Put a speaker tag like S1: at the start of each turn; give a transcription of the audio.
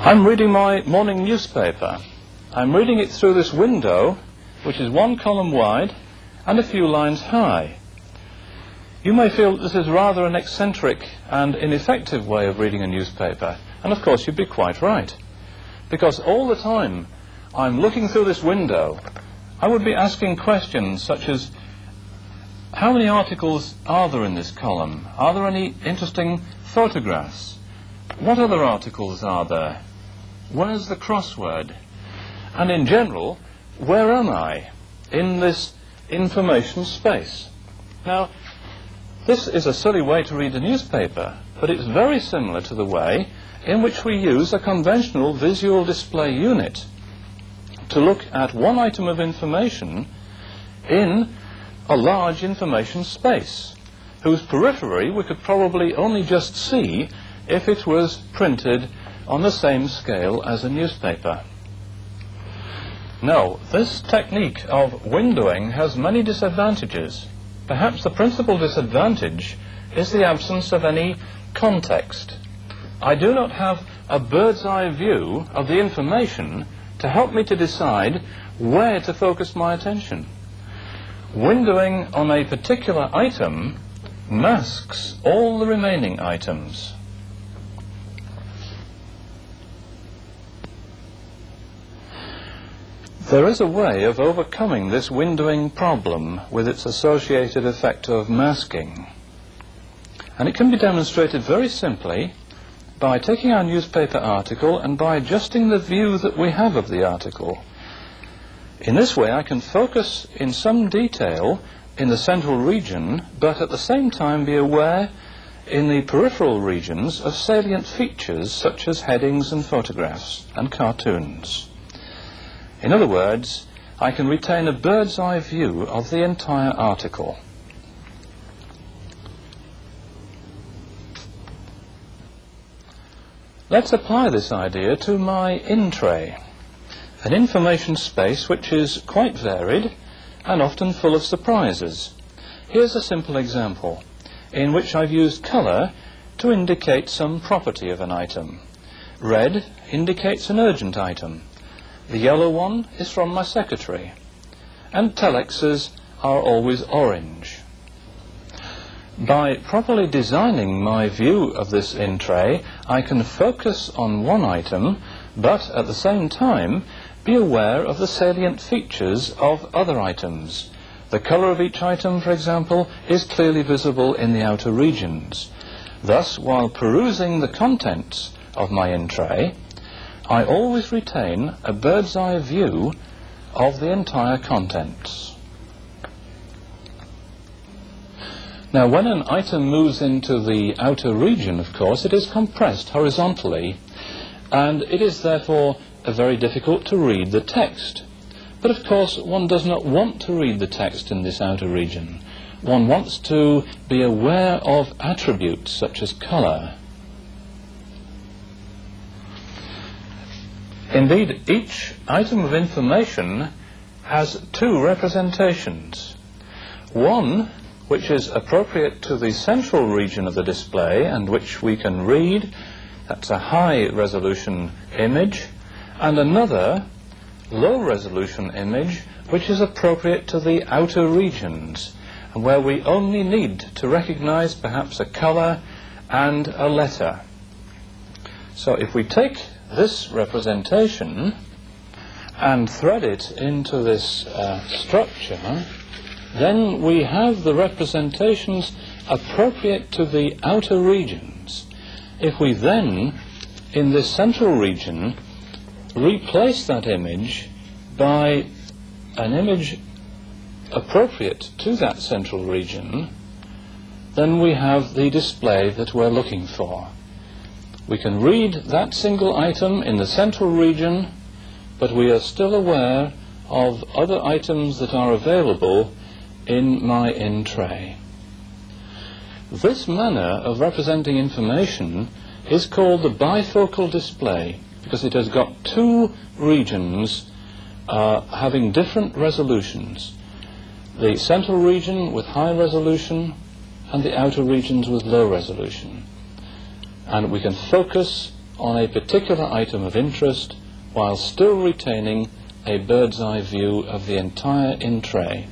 S1: I'm reading my morning newspaper. I'm reading it through this window, which is one column wide and a few lines high. You may feel that this is rather an eccentric and ineffective way of reading a newspaper, and of course you'd be quite right. Because all the time I'm looking through this window, I would be asking questions such as, how many articles are there in this column? Are there any interesting photographs? What other articles are there? Where's the crossword? And in general, where am I in this information space? Now, this is a silly way to read a newspaper, but it's very similar to the way in which we use a conventional visual display unit to look at one item of information in a large information space, whose periphery we could probably only just see if it was printed on the same scale as a newspaper. Now, this technique of windowing has many disadvantages. Perhaps the principal disadvantage is the absence of any context. I do not have a bird's eye view of the information to help me to decide where to focus my attention. Windowing on a particular item masks all the remaining items. There is a way of overcoming this windowing problem with its associated effect of masking. And it can be demonstrated very simply by taking our newspaper article and by adjusting the view that we have of the article. In this way I can focus in some detail in the central region, but at the same time be aware in the peripheral regions of salient features such as headings and photographs and cartoons. In other words, I can retain a bird's eye view of the entire article. Let's apply this idea to my in-tray, an information space which is quite varied and often full of surprises. Here's a simple example in which I've used colour to indicate some property of an item. Red indicates an urgent item. The yellow one is from my secretary. And telexes are always orange. By properly designing my view of this in tray, I can focus on one item, but at the same time be aware of the salient features of other items. The colour of each item, for example, is clearly visible in the outer regions. Thus, while perusing the contents of my in tray, I always retain a bird's eye view of the entire contents. Now, when an item moves into the outer region, of course, it is compressed horizontally, and it is therefore uh, very difficult to read the text. But of course, one does not want to read the text in this outer region. One wants to be aware of attributes such as colour, Indeed, each item of information has two representations. One, which is appropriate to the central region of the display and which we can read, that's a high resolution image, and another, low resolution image, which is appropriate to the outer regions, and where we only need to recognize perhaps a color and a letter. So if we take this representation and thread it into this uh, structure, then we have the representations appropriate to the outer regions. If we then, in this central region, replace that image by an image appropriate to that central region, then we have the display that we're looking for. We can read that single item in the central region, but we are still aware of other items that are available in my in tray. This manner of representing information is called the bifocal display because it has got two regions uh, having different resolutions. the central region with high resolution and the outer regions with low resolution. And we can focus on a particular item of interest while still retaining a bird's eye view of the entire in tray.